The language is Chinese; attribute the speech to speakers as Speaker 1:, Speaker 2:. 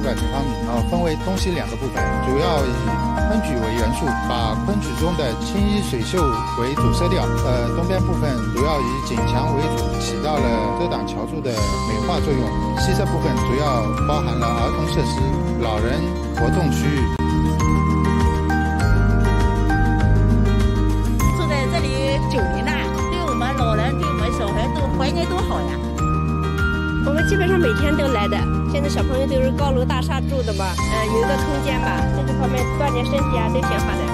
Speaker 1: 五百平方米啊，分为东西两个部分，主要以昆曲为元素，把昆曲中的青衣水袖为主色调。呃，东边部分主要以景墙为主，起到了遮挡桥柱的美化作用。西侧部分主要包含了儿童设施、老人活动区域。
Speaker 2: 基本上每天都来的。现在小朋友都是高楼大厦住的嘛，嗯，有一个空间吧，在这方面锻炼身体啊，都挺好的。